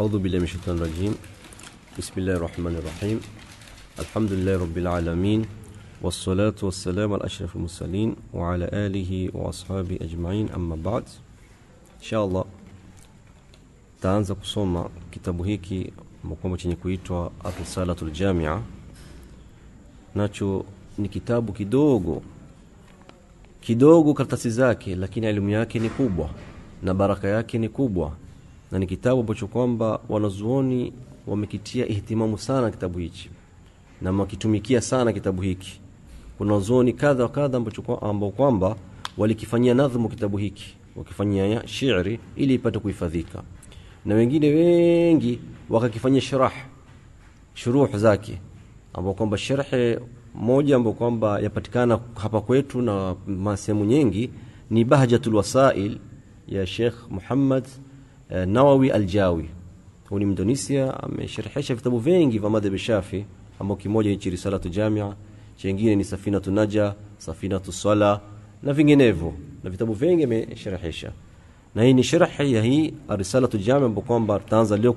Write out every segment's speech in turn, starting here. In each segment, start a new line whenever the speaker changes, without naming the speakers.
أعوذ بالله من الشيطان الرجيم. بسم الله الرحمن الرحيم. الحمد لله رب العالمين والصلاة والسلام على أشرف المرسلين وعلى آله وأصحابه أجمعين. أما بعد إن شاء الله تعالى قصوما كتابه هيكي مقومة نكويتوا الرسالة الجامعة ناتشو نكتاب كيدوغو كدوغو كرتسيزاكي لكن علمياكي نكوبوا نبركياكي نكوبوا na ni kitabu ambacho kwamba wanazuoni wamekitia ihtimamu sana kitabu hichi na wakitumikia sana kitabu hiki. Kuna wanazuoni kadha kadha ambao kwamba walikifanyia nadhmu kitabu hiki, wakifanyia shairi ili ipate kuhifadhika na wengine wengi wakakifanyia sharah shuruh zake ambao kwamba sharhe moja ambao kwamba yapatikana hapa kwetu na sehemu nyingi ni Bahjatul Wasail ya Sheikh Muhammad eh, Nawawi Aljawi. Huyu ni Mindonesia, amesherehesha vitabu vingi vya madhhabi Shafi, ambao kimoja ni Risalatu Jamia, chengine ni Safinatu Naja, Safinatu Sala na vinginevyo, na vitabu vingi amesherehesha, na hii ni sharhi ya hii risalatu Jamia ambayo kwamba tutaanza leo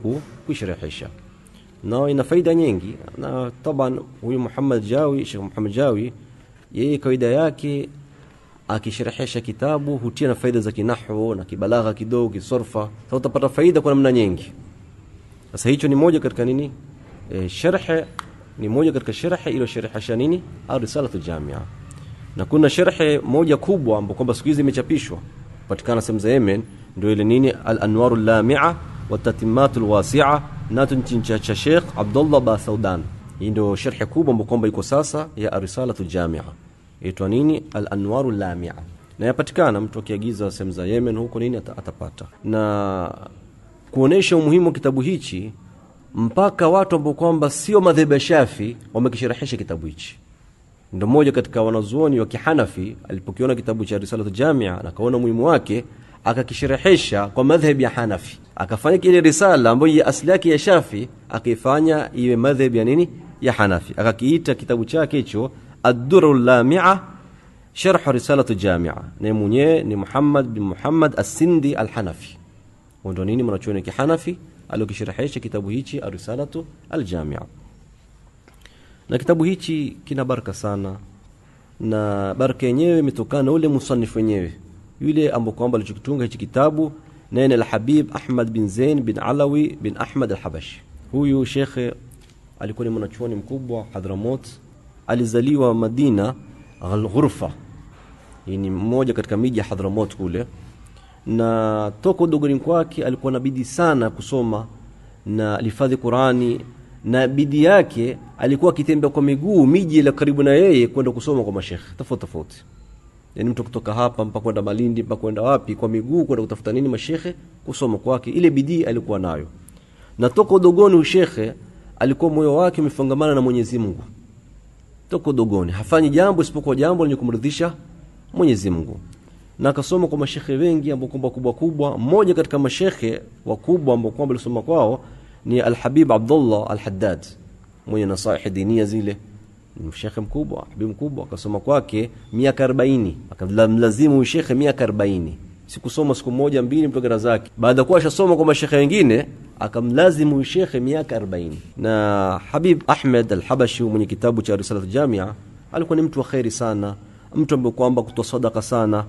kuisharhisha na ina faida nyingi. Na taban huyu Muhammad Jawi Sheikh Muhammad Jawi yeye kawaida yake akisharhisha kitabu hutia na faida za kinahwu na kibalagha kidogo kisorfa. Sasa utapata faida kwa namna nyingi. Sasa hicho ni moja katika nini? E, sharhe ni moja katika sharhi ilo sharhisha nini? Au risalatu jamia. Na kuna sharhe moja kubwa ambayo kwamba siku hizi imechapishwa. Patikana sehemu za Yemen ndio ile nini? Al-anwaru lamia wa tatimatu alwasi'a natuntin cha Sheikh Abdullah ba Saudan ndio sharhe kubwa ambayo kwamba iko sasa ya risalatu jamia inaitwa nini? Al-anwaru lamia. Na yapatikana mtu akiagiza sehemu za Yemen huko nini atapata. Na kuonesha umuhimu wa kitabu hichi mpaka watu ambao kwamba sio madhhabu ya Shafi wamekisherehesha kitabu hichi. Ndo mmoja katika wanazuoni wa Kihanafi alipokiona kitabu cha Risalatu Jamia na kaona umuhimu wake akakisherehesha kwa madhhabi ya Hanafi, akafanya ile risala ambayo asili yake ya Shafi akaifanya iwe madhhabi ya nini? Ya Hanafi, akakiita kitabu chake hicho Ad-Durrul Lamia sharh Risalatu Jamia, na mwenyewe ni Muhammad bin Muhammad As-Sindi Al-Hanafi. Ndio nini mwanachuoni wa Kihanafi hichi Risalatu Al-Jamia na kitabu hichi kina baraka sana na baraka yenyewe imetokana na ule musanifu wenyewe yule ambao kwamba alichokitunga hichi kitabu naye ni Al-Habib Ahmad bin Zain bin Alawi bin Ahmad Al-Habashi. Huyu shekhe alikuwa ni mwanachuoni mkubwa Hadramot, alizaliwa Madina Al-Ghurfa. Hii ni mmoja katika miji ya Hadramot kule, na toka udogoni kwake alikuwa na bidii sana kusoma na alihifadhi Qurani na bidii yake alikuwa akitembea kwa miguu miji ile karibu na yeye kwenda kusoma kwa mashekhe tofauti tofauti. Yani mtu kutoka hapa mpaka kwenda Malindi mpaka kwenda wapi kwa miguu kwenda kutafuta nini mashekhe kusoma kwake, ile bidii alikuwa nayo. Na toka udogoni ushekhe alikuwa moyo wake umefungamana na Mwenyezi Mungu. Toka dogoni. Hafanyi jambo isipokuwa jambo lenye kumridhisha Mwenyezi Mungu. Na akasoma kwa mashekhe wengi ambao kwamba kubwa kubwa, mmoja katika mashekhe wakubwa ambao kwamba alisoma kwao ni Al-Habib Abdullah Al-Haddad mwenye nasaihi dinia zile. Ni mshekhe mkubwa habib mkubwa. Akasoma kwake miaka 40 akamlazimu shekhe miaka 40 sikusoma siku moja mbili mtogera zake. Baada ya kuwa ashasoma kwa mashekhe wengine akamlazimu shekhe miaka 40 na Habib Ahmed Al-Habashi mwenye kitabu cha Risalat Jamia alikuwa ni mtu wa khairi sana mtu ambaye kwamba kutoa sadaka sana.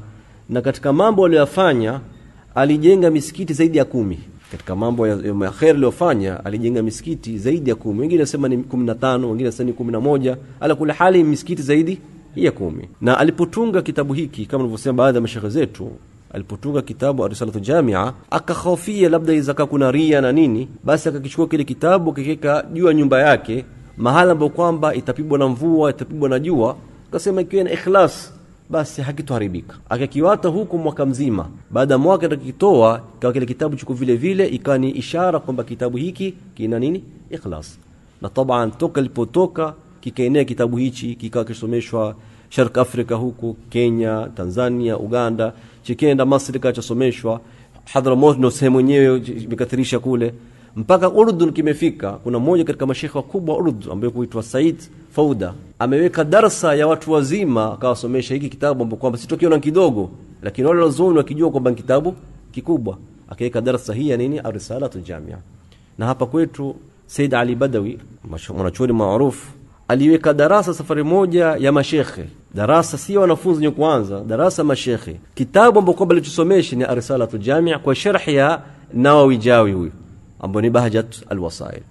Na katika mambo aliyofanya alijenga misikiti zaidi ya kumi. Katika mambo ya kheri aliyofanya alijenga misikiti zaidi ya kumi. Wengine nasema ni 15 wengine nasema ni 11 ala kula hali misikiti zaidi ya kumi. Na alipotunga kitabu hiki kama nilivyosema baadhi ya mashehe zetu alipotunga kitabu Arisalatu Jamia akahofia labda izaka kuna ria na nini basi akakichukua kile kitabu akikiweka juu ya nyumba yake mahala ambapo kwamba itapibwa na mvua itapibwa na jua akasema ikiwa na ikhlas basi hakitoharibika. Akakiwata huku mwaka mzima, baada ya mwaka atakitoa kwa kile kitabu chuku vile vile, ikawa ni ishara kwamba kitabu hiki kina nini? Ikhlas. Na taban toka ilipotoka kikaenea kitabu hichi kikawa kisomeshwa Sharq Afrika huku Kenya, Tanzania, Uganda, chikenda Masri kachosomeshwa Hadramot ndio sehemu yenyewe imekathirisha kule. Mpaka Urdun kimefika. Kuna mmoja katika mashekhe wakubwa Urdun ambaye kuitwa Said Fauda. Ameweka darsa ya watu wazima akawasomesha hiki kitabu ambapo kwamba sitokiona kidogo, lakini wale wazoni wakijua kwamba ni kitabu kikubwa, akaweka darsa hii ya nini? Arisalatu Jamia. na hapa kwetu Said Ali Badawi mwanachuoni maarufu aliweka darasa safari moja ya mashekhe darasa si wanafunzi wenye kwanza darasa mashekhe. Kitabu ambacho kwamba lichosomeshi ni arsalatu Jamia kwa sharhi ya Nawawi Jawi huyu ni Bahjat Alwasail,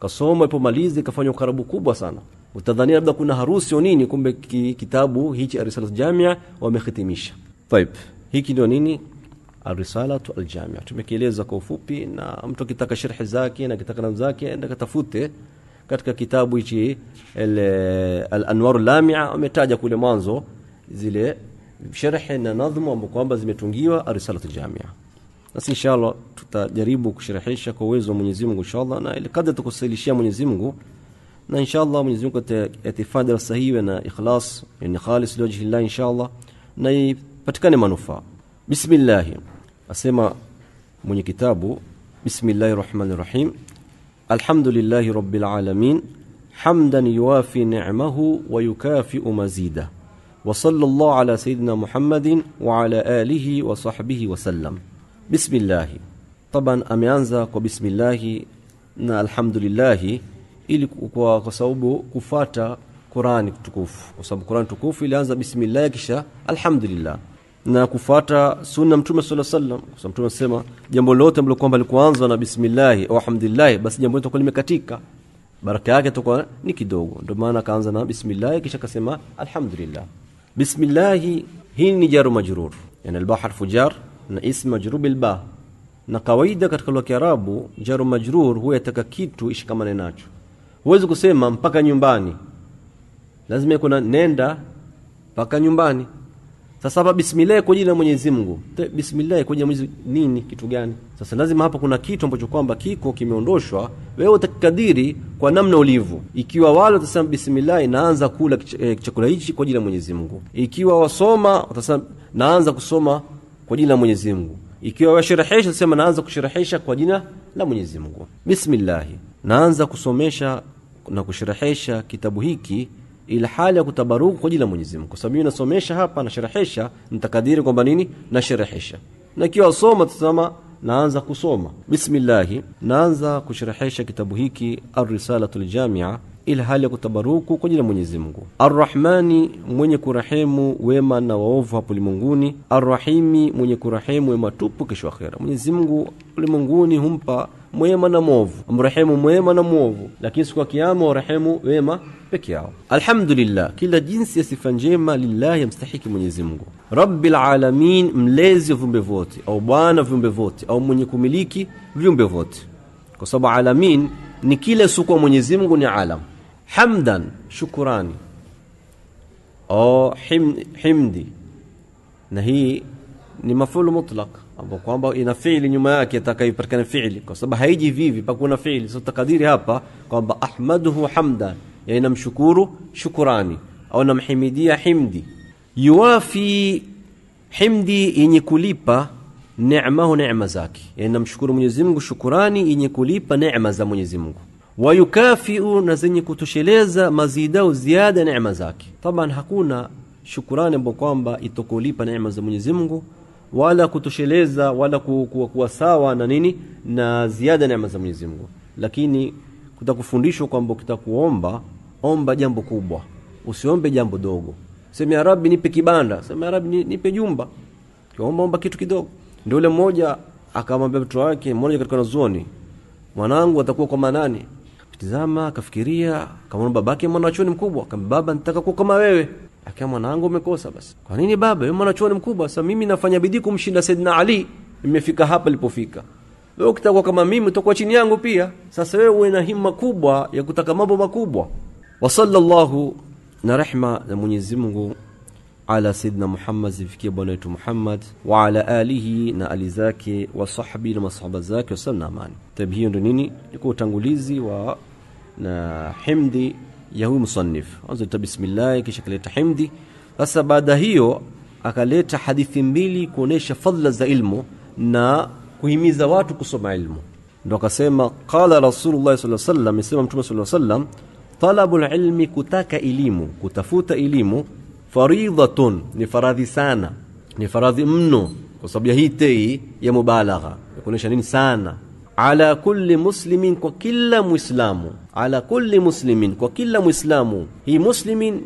kasoma ipomalizi kafanya ukarabu kubwa sana, utadhania labda kuna harusi au nini, kumbe kitabu hichi Arisalatu Jamia wamehitimisha. Taib, hiki ndio nini Arisalatu Aljamia, tumekieleza kwa ufupi, na mtu akitaka sharhi zake na nam zake ndio katafute katika kitabu hichi al-anwar lamia ametaja kule mwanzo zile sharhi na nadhmu ambapo kwamba zimetungiwa arisalatu jamia Nasi inshallah tutajaribu kusharahisha kwa uwezo wa Mwenyezi Mungu inshallah na ile kadri tukusailishia Mwenyezi Mungu na inshallah Mwenyezi Mungu ataifanya darasa hiyo na ikhlas yani khalis liwajhi Allah inshallah na ipatikane manufaa. Bismillah asema mwenye kitabu bismillahir rahmanir rahim alhamdulillahi rabbil alamin hamdan yuwafi ni'amahu wa yukafi'u mazida wa sallallahu ala sayidina muhammadin wa ala alihi wa sahbihi wa sallam bismillahi taban ameanza kwa bismillahi na alhamdulillahi ili kwa, kwa sababu kufata Qurani tukufu kwa sababu Qurani tukufu ilianza bismillah kisha alhamdulillah na kufata sunna mtume sala sallam kwa sababu mtume anasema jambo lote ambalo kwamba likuanza na bismillah au alhamdulillah basi jambo litakuwa limekatika. Baraka yake itakuwa ni kidogo. Ndio maana akaanza na bismillah kisha akasema alhamdulillah. Bismillah hii ni jaru majrur. Yani albahr fujar na ism majrur bil ba. Na kawaida katika lugha ya Kiarabu jaru majrur huwa yataka kitu ishikamane nacho. Huwezi kusema mpaka nyumbani. Lazima kuna nenda mpaka nyumbani sasa hapa bismillah kwa jina la Mwenyezi Mungu. Bismillah kwa jina la Mwenyezi nini? Kitu gani? Sasa lazima hapa kuna kitu ambacho kwamba kiko kimeondoshwa. Wewe utakadiri kwa namna ulivyo ikiwa wale utasema bismillah naanza kula chakula hichi kwa jina la Mwenyezi Mungu. Ikiwa wasoma utasema naanza kusoma kwa jina la Mwenyezi Mungu. Ikiwa washerehesha utasema naanza kusherehesha kwa jina la Mwenyezi Mungu. Bismillah. Naanza kusomesha na kusherehesha kitabu hiki ila hali ya kutabaruku kwa ajili ya Mwenyezi Mungu. Kwa sababu nasomesha hapa na sherehesha, nitakadiri kwamba nini na nasherehesha. Na ikiwa soma tutasema naanza kusoma. Bismillah, naanza kusherehesha kitabu hiki Ar-Risalatul Jamia ila hali ya kutabaruku kwa ajili ya Mwenyezi Mungu. Ar-Rahmani, mwenye kurahimu wema na waovu hapo ulimwenguni. Ar-Rahimi, mwenye kurahimu wema tupu kesho akhera. Mwenyezi Mungu ulimwenguni humpa mwema na mwovu, amrehemu mwema na mwovu, lakini siku ya kiyama warehemu wema peke yao. Alhamdulillah, kila jinsi ya sifa njema lillahi yamstahiki Mwenyezi Mungu, rabbil alamin, mlezi wa viumbe vyote, au bwana viumbe vyote, au mwenye kumiliki viumbe vyote, kwa sababu alamin ni kila sukuwa Mwenyezi Mungu ni alam. Hamdan, shukurani, au him, himdi, na hii ni mafulu mutlaq ambao kwamba ina fiili nyuma yake atakayopatikana fiili, kwa sababu haiji vivi pakuna fiili. Sasa takadiri hapa kwamba ahmaduhu hamdan, yani namshukuru shukurani au namhimidia himdi. Yuwafi himdi, yenye kulipa neemahu, neema zake, yani namshukuru Mwenyezi Mungu shukurani yenye kulipa neema za Mwenyezi Mungu. Wayukafiu, na zenye kutosheleza mazidau ziada neema zake. Taban, hakuna shukurani ambao kwamba itokulipa neema za Mwenyezi Mungu wala kutosheleza wala ku, ku, kuwa sawa na nini na ziada neema za Mwenyezi Mungu, lakini kutakufundishwa kwamba ukitakuomba omba jambo kubwa, usiombe jambo dogo. Sema ya Rabbi nipe kibanda, sema ya Rabbi nipe jumba, kiomba omba kitu kidogo. Ndio yule mmoja akamwambia mtoto wake mmoja katika wanazuoni, mwanangu atakuwa kwa manani. Tizama, akafikiria, akamwona babake mwanachuoni mkubwa, akamwambia baba, nitaka kuwa kama wewe Akia mwanangu umekosa basi. Kwa nini baba? Wewe mwanachuoni mkubwa. Sasa mimi nafanya bidii kumshinda saidna Ali, nimefika hapa nilipofika. Wewe ukitakuwa kama mimi utakuwa chini yangu pia. Sasa wewe uwe na himma kubwa ya kutaka mambo makubwa. Wa sallallahu na rehma za Mwenyezi Mungu ala Saidina Muhammad zifikie bwana wetu Muhammad wa ala alihi na ali zake wa sahbi na masahaba zake wasallam amani. Tabi hiyo nini? Iko utangulizi wa na himdi ya huyu musannif. Anza bismillah kisha kaleta himdi. Sasa baada hiyo akaleta hadithi mbili kuonesha fadla za ilmu na kuhimiza watu kusoma ilmu. Ndo akasema qala rasulullah sallallahu alaihi wasallam mtume sallallahu alaihi wasallam talabul kutaka elimu kutafuta elimu faridhatun ni faradhi sana ni faradhi mno kwa sababu ya hii tei ya mubalagha kuonesha nini sana. Ala kulli muslimin kwa kila muislamu ala kulli muslimin kwa kila muislamu. Hii muslimin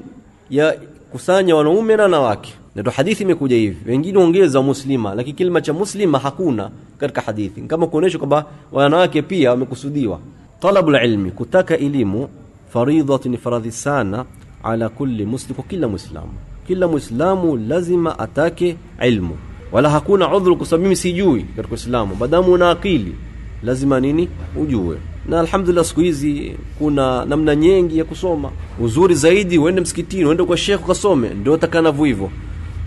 ya kusanya wanaume na wanawake. Ndio hadithi imekuja hivi. Wengine ongeza muslima lakini kilima cha muslima hakuna katika hadithi. Kama kuonesha kwamba wanawake pia wamekusudiwa. Talabul ilmi kutaka elimu faridhatu, ni faradhi sana ala kulli muslim kwa kila muislamu. Kila muislamu lazima atake ilmu. Wala hakuna udhuru kwa sababu mimi sijui katika Uislamu. Badamu una akili lazima nini? Ujue na alhamdulillah siku hizi kuna namna nyingi ya kusoma. Uzuri zaidi uende msikitini uende kwa shekhu kasome ndio takanavyo hivyo.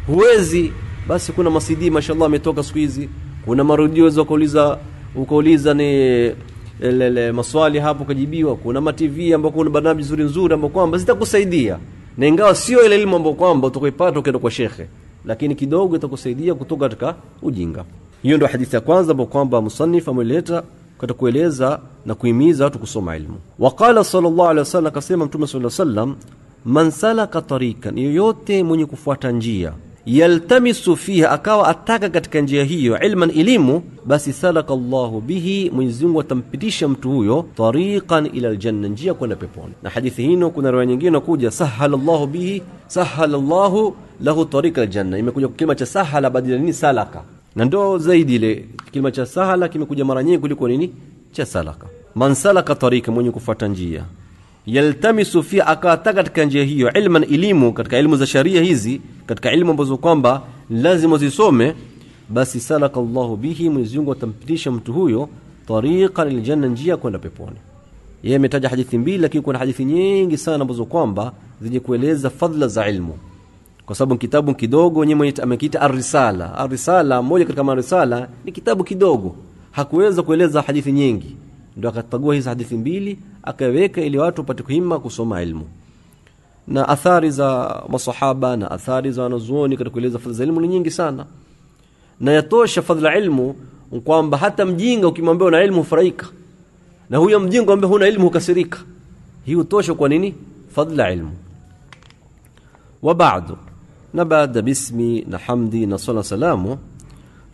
Huwezi basi kuna masidi mashallah ametoka siku hizi. Kuna marudio za kuuliza ukauliza ni lele maswali hapo kajibiwa kuna ma TV ambao kuna barnabi nzuri nzuri ambao kwamba zitakusaidia. Na ingawa sio ile elimu ambayo kwamba utakoipata ukienda kwa shekhe lakini kidogo itakusaidia kutoka katika ujinga. Hiyo ndio hadithi ya kwanza ambayo kwamba musannif ameleta katika kueleza na kuhimiza watu kusoma ilmu. Waqala sallallahu alaihi wasallam akasema mtume sallallahu alaihi wasallam man salaka tariqan, yoyote mwenye kufuata njia yaltamisu fiha akawa ataka katika njia hiyo ilman ilimu basi salaka Allahu bihi Mwenyezi Mungu atampitisha mtu huyo tariqan ila aljanna njia kwenda peponi. Na hadithi hino kuna riwaya nyingine inakuja sahala Allahu bihi sahala lahu tariqa aljanna. Imekuja kwa kilima cha sahala badala nini? Salaka na ndo zaidi ile kilima cha sahala kimekuja mara nyingi kuliko nini? Cha salaka. Man salaka tariqa mwenye kufuata njia. Yaltamisu fi akata katika njia hiyo ilman elimu katika elimu za sharia hizi katika ilmu ambazo kwamba lazima zisome basi salaka Allahu bihi Mwenyezi Mungu atampitisha mtu huyo tariqa liljanna njia kwenda peponi. Yeye ametaja hadithi mbili lakini kuna hadithi nyingi sana ambazo kwamba zenye kueleza fadla za ilmu kwa sababu kitabu kidogo wenyewe amekiita arisala arisala moja katika marisala ni kitabu kidogo. Hakuweza kueleza hadithi nyingi. Ndio akatagua hizi hadithi mbili akaweka ili watu wapate kuhima kusoma ilmu. Na athari za masahaba na athari za wanazuoni katika kueleza fadhila za ilmu ni nyingi sana. Na yatosha fadhila ilmu kwamba hata mjinga ukimwambia una ilmu hufurahika. Na huyo mjinga ambaye huna ilmu hukasirika. Hii utosha kwa nini? Fadhila ilmu. Wa ba'du نبعد باسمي نحمدي نصلى سلامه.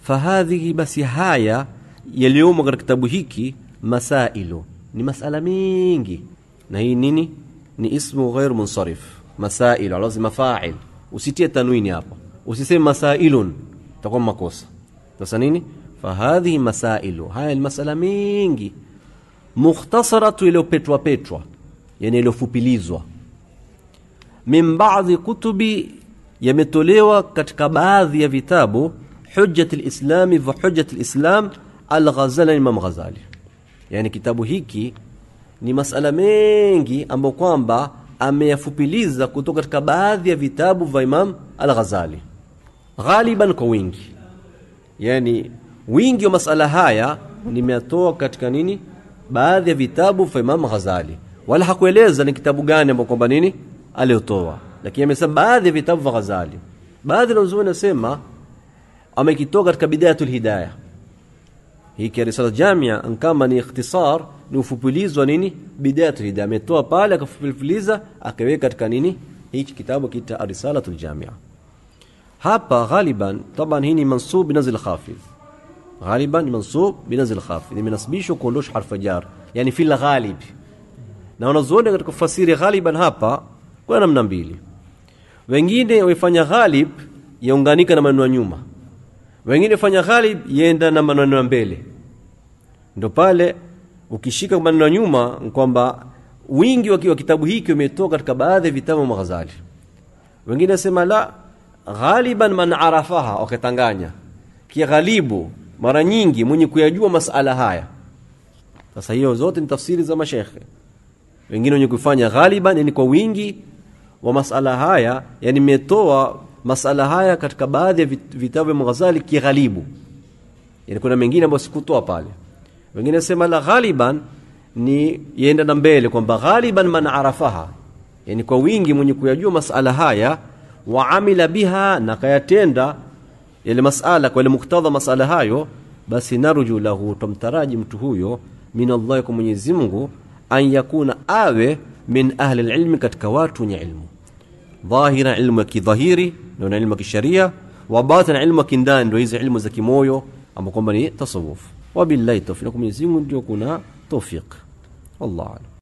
فهذه بس هاية يليوم غير كتابه هيكي مسائله ني مسألة مينجي. نهي نيني؟ ني اسمه غير منصرف. مسائل على وزن مفاعل. وستية تنوين يابا. وسيسي مسائل تقوم مكوسة. تسانيني فهذه مسائل هاي المسألة مينجي. مختصرة لو بيتوا بيتوا. يعني لو فوبيليزوا. من بعض كتب yametolewa katika baadhi ya vitabu hujjat lislami wa hujjat lislam al-Ghazali Imam Ghazali. Yaani kitabu hiki ni masala mengi ambayo kwamba ameyafupiliza kutoka katika baadhi ya vitabu vya Imam Al-Ghazali. Ghaliban kwa wingi. Yani wingi wa masala haya nimeyatoa katika nini? Baadhi ya vitabu vya Imam Ghazali. Wala hakueleza ni kitabu gani ambapo kwamba nini? Aliotoa lakini amesema baadhi ya vitabu vya Ghazali baadhi wanazuoni nasema amekitoa katika bidayatul hidayah hiki risala jamia kama ni ikhtisar ni ufupilizwa nini? Bidayatul hidayah ametoa pale akafupiliza akaweka katika nini? Hichi kitabu kita arisalatul jamia. Hapa ghaliban taban hii ni mansub binazil khafidh ghaliban mansub binazil khafidh imenasibishwa kuondosha harfa jar yani fil ghalib. Na wanazuoni katika kufasiri ghaliban hapa kuna namna mbili wengine waifanya ghalib yaunganika na maneno ya nyuma. Wengine fanya ghalib yenda na maneno ya mbele. Ndo pale ukishika maneno ya nyuma kwamba wingi wa kitabu hiki umetoka katika baadhi ya vitabu maghazali. Wengine sema la ghaliban man arafaha wakatanganya. Kighalibu mara nyingi mwenye kuyajua masala haya. Sasa hiyo zote ni tafsiri za mashekhe wengine wenye kufanya ghaliban ni kwa wingi wa masala haya yani imetoa masala haya katika baadhi ya vitabu vya Ghazali kighalibu. Yani kuna mengine ambayo sikutoa pale. Wengine sema la ghaliban ni yenda na mbele kwamba ghaliban man arafaha. Yani kwa wingi mwenye kuyajua masala haya wa amila biha na kayatenda yale masala kwa ile muktadha masala hayo basi narju lahu tumtaraji mtu huyo minallahi kwa Mwenyezi Mungu an yakuna awe من أهل العلم كتكواتون علم. ظاهرا علمك ظهيري دون علمك الشرية وباطن علمك دان دون علم زكي مويو. أما قمني تصوف. وبالله توفيق لكم يزيم توفيق. الله أعلم.